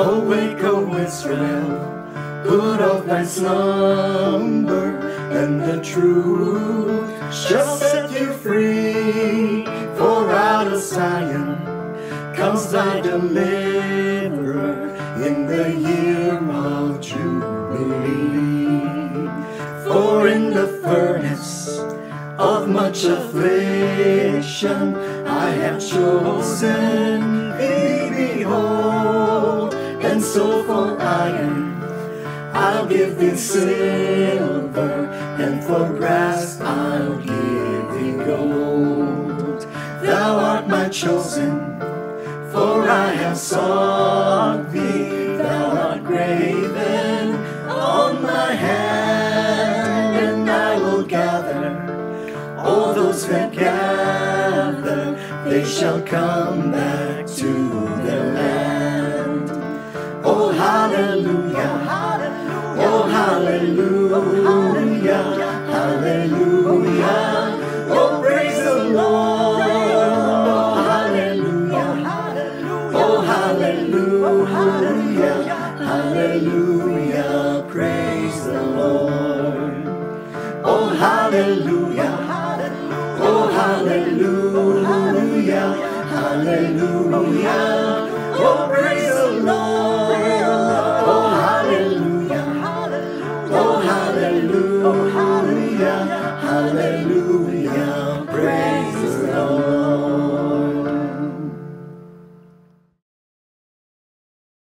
Awake, O Israel, put off thy slumber, and the truth shall set you free. For out of Zion comes thy deliverer in the year of Jubilee. For in the furnace of much affliction I have chosen and so for iron I'll give thee silver, and for brass I'll give thee gold. Thou art my chosen, for I have sought thee. Thou art graven on my hand, and I will gather all those that gather. They shall come Oh, hallelujah. Oh, hallelujah. Hallelujah. Oh, praise the Lord. Oh, hallelujah. Oh, hallelujah. Hallelujah. Praise the Lord. Oh, hallelujah. Oh, hallelujah. Hallelujah. Oh, Oh,